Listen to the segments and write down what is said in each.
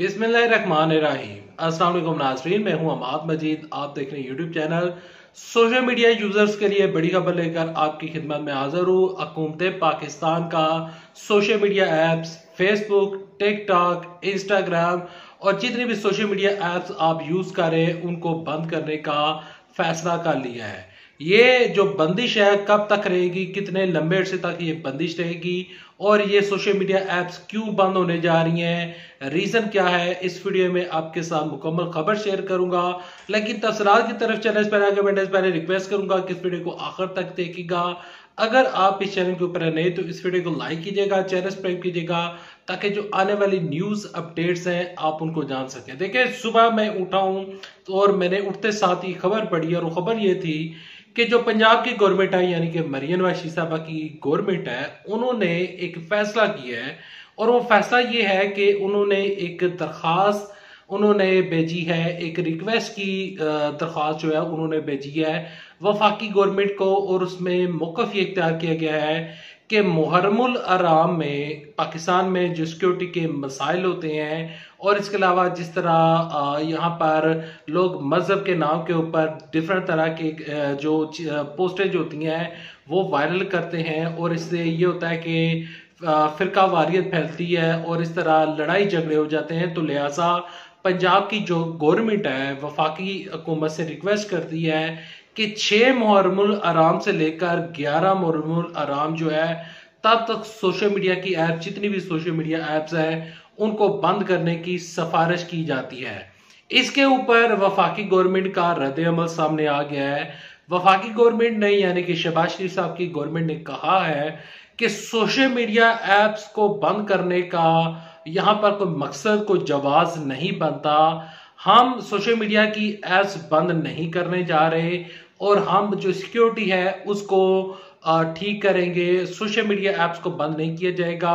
بسم اللہ الرحمن الرحیم السلام علیکم ناظرین میں ہوں اماد مجید. آپ دیکھ رہے ہیں YouTube channel social media users کے لیے بڑی خبر لے کر آپ کی خدمت میں حاضر ہوں. حکومت پاکستان کا social media apps Facebook TikTok Instagram اور جتنی بھی سوشل میڈیا ایپس آپ یوز کر رہے ہیں، ان کو بند کرنے کا فیصلہ کر لیا ہے۔ یہ جو بندش ہے، کب تک رہے گی، کتنے لمبے عرصے تک یہ بندش رہے گی، اور یہ سوشل میڈیا ایپس کیوں بند ہونے جا رہی ہیں؟ ریزن کیا ہے؟ اس ویڈیو میں آپ کے ساتھ مکمل خبر شیئر کروں گا۔ لیکن تفصیلات کی طرف چلنے سے پہلے آگے پہلے ریکویسٹ کروں گا کہ اس ویڈیو کو آخر تک دیکھے گا۔ اگر آپ اس چینل کے اوپر نئے تو اس ویڈیو کو لائک کیجیے گا چینل سپرائب کیجیے گا، تاکہ جو آنے والی نیوز اپڈیٹس ہیں، آپ ان کو جان سکیں۔ دیکھیں، صبح میں اٹھا ہوں اور میں نے اٹھتے ساتھ ہی خبر پڑھی اور وہ خبر یہ تھی کہ جو پنجاب کی گورنمنٹ ہے یعنی کہ مرین واشی صاحبہ کی گورنمنٹ ہے، انہوں نے ایک فیصلہ کیا ہے۔ اور وہ فیصلہ یہ ہے کہ انہوں نے ایک درخواست انہوں نے بھیجی ہے، ایک ریکویسٹ کی درخواست جو ہے انہوں نے بھیجی ہے۔ وفاقی گورنمنٹ کو اور اس میں موقف یہ اختیار کیا گیا ہے کہ محرم الارام میں پاکستان میں جو سیکیورٹی کے مسائل ہوتے ہیں اور اس کے علاوہ جس طرح یہاں پر لوگ مذہب کے نام کے اوپر ڈیفرنٹ طرح کے جو پوسٹیں جو ہوتی ہیں، وہ وائرل کرتے ہیں اور اس سے یہ ہوتا ہے کہ فرقہ واریت پھیلتی ہے اور اس طرح لڑائی جھگڑے ہو جاتے ہیں۔ تو لہٰذا پنجاب کی جو گورنمنٹ ہے، وفاقی حکومت سے ریکویسٹ کرتی ہے کہ چھ محرم الارام سے لے کر گیارہ محرم الارام جو ہے، تب تک سوشل میڈیا کی ایپ، جتنی بھی سوشل میڈیا ایپس ہیں، ان کو بند کرنے کی سفارش کی جاتی ہے۔ اس کے اوپر وفاقی گورنمنٹ کا رد عمل سامنے آ گیا ہے۔ وفاقی گورنمنٹ نے یعنی کہ شہباز شریف صاحب کی گورنمنٹ نے کہا ہے کہ سوشل میڈیا ایپس کو بند کرنے کا یہاں پر کوئی مقصد، کوئی جواز نہیں بنتا۔ ہم سوشل میڈیا کی ایپس بند نہیں کرنے جا رہے۔ اور ہم جو سیکیورٹی ہے اس کو ٹھیک کریں گے۔ سوشل میڈیا ایپس کو بند نہیں کیا جائے گا۔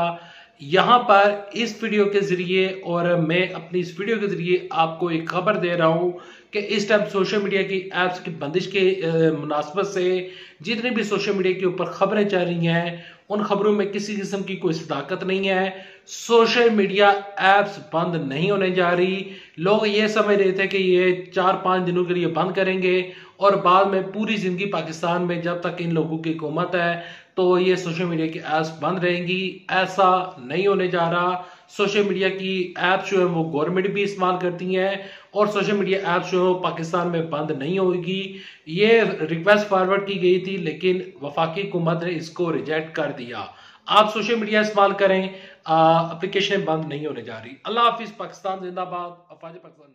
یہاں پر اس ویڈیو کے ذریعے اور میں اپنی اس ویڈیو کے ذریعے آپ کو ایک خبر دے رہا ہوں کہ اس ٹائم سوشل میڈیا کی ایپس کی بندش کے مناسبت سے جتنے بھی سوشل میڈیا کے اوپر خبریں چل رہی ہیں، ان خبروں میں کسی قسم کی کوئی صداقت نہیں ہے۔ سوشل میڈیا ایپس بند نہیں ہونے جا رہی۔ لوگ یہ سمجھ رہے تھے کہ یہ چار پانچ دنوں کے لیے بند کریں گے اور بعد میں پوری زندگی پاکستان میں جب تک ان لوگوں کی حکومت ہے تو یہ سوشل میڈیا کی ایپس بند رہیں گی۔ ایسا نہیں ہونے جا رہا۔ سوشل میڈیا کی ایپ جو ہے وہ گورنمنٹ بھی استعمال کرتی ہیں اور سوشل میڈیا ایپ جو ہے پاکستان میں بند نہیں ہوگی یہ ریکویسٹ فارورڈ کی گئی تھی لیکن وفاقی حکومت نے اس کو ریجیکٹ کر دیا۔ آپ سوشل میڈیا استعمال کریں۔ اپلیکیشن بند نہیں ہونے جا رہی۔ اللہ حافظ، پاکستان زندہ باد، افواج پاکستان